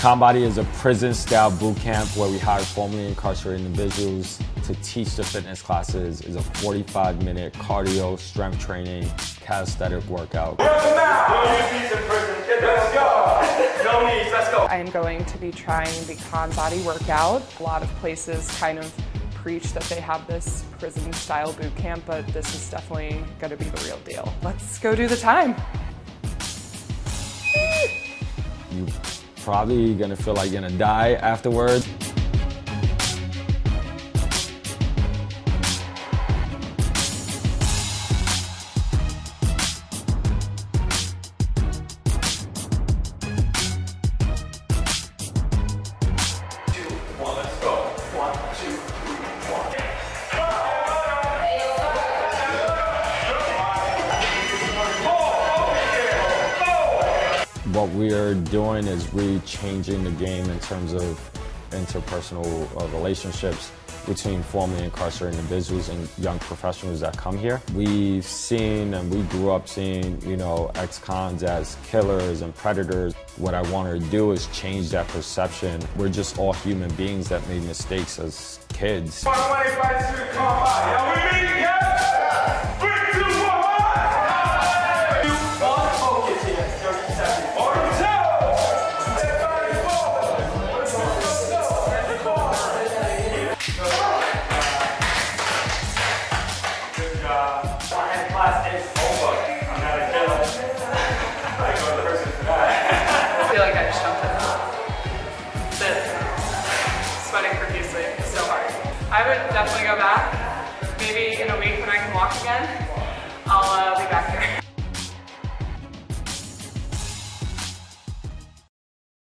ConBody is a prison-style boot camp where we hire formerly incarcerated individuals to teach the fitness classes. It's a 45-minute cardio, strength training, calisthenic workout. I am going to be trying the ConBody workout. A lot of places kind of preach that they have this prison style boot camp, but this is definitely going to be the real deal. Let's go do the time. You probably gonna feel like you're gonna die afterwards. What we're doing is really changing the game in terms of interpersonal uh, relationships between formerly incarcerated individuals and young professionals that come here. We've seen and we grew up seeing, you know, ex-cons as killers and predators. What I want to do is change that perception. We're just all human beings that made mistakes as kids. I feel like I just jumped in the house. Sweating profusely. It's so hard. I would definitely go back. Maybe in a week when I can walk again, I'll uh, be back here.